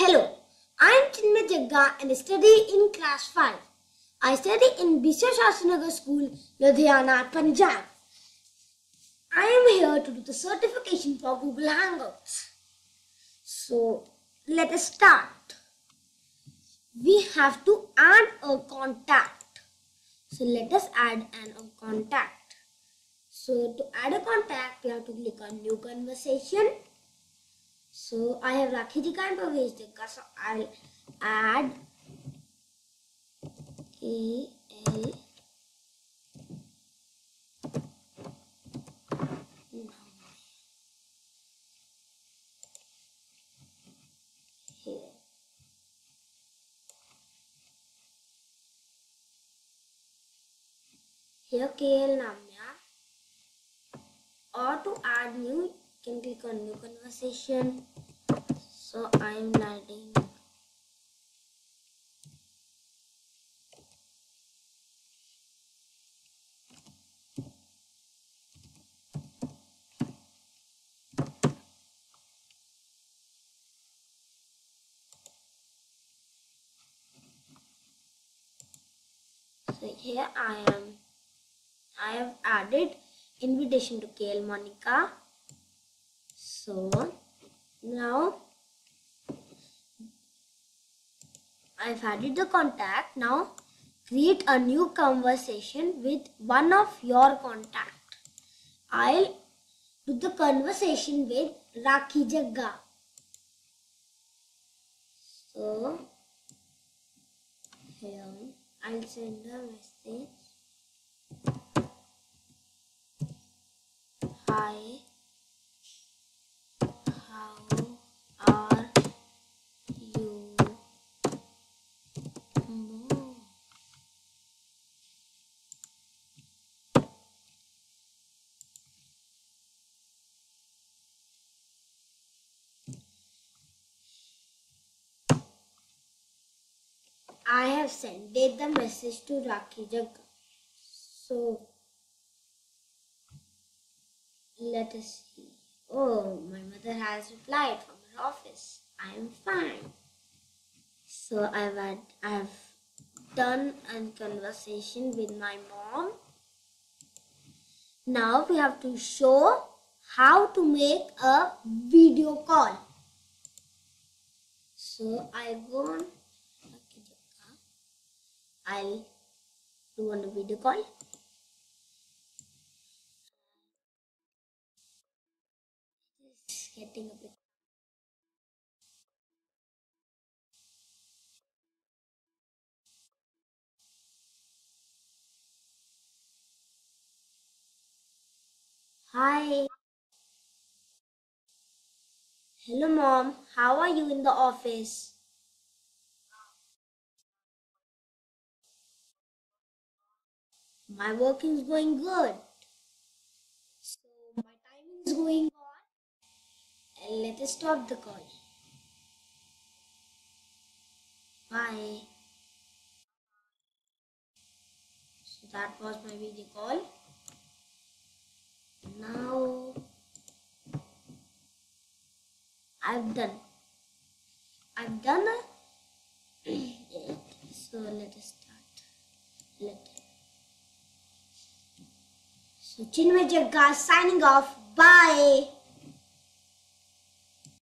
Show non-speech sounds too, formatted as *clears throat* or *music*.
Hello, I am Chinmay Jagga and I study in class 5. I study in Biswa Shastri Nagar School, Ludhiana, Punjab. I am here to do the certification for Google Hangouts. So, let us start. We have to add a contact. So, let us add an a contact. So, to add a contact, we have to click on New Conversation. So, I have Rakhi Jika and Pravesh Jika. So, I'll add A L here. KL Namya. Or to add new, can click on new conversation. So I am adding So here I am. I have added invitation to KL Monica. So now I've added the contact. Now create a new conversation with one of your contact. I'll do the conversation with Rakhi Jagga. So here I'll send a message. I have sent the message to Rakhi Jagga. So let us see. Oh, my mother has replied from her office. I am fine. So I've I've done a conversation with my mom. Now we have to show how to make a video call. So I go on. I'll do on a video call. It's getting a bit Hi. Hello, mom. How are you in the office? My work is going good. So, my time is going on. And let us stop the call. Bye. So, that was my video call. Now, I've done. I've done it. *clears throat* So let us start. Let. Chinmay Jagga signing off. Bye.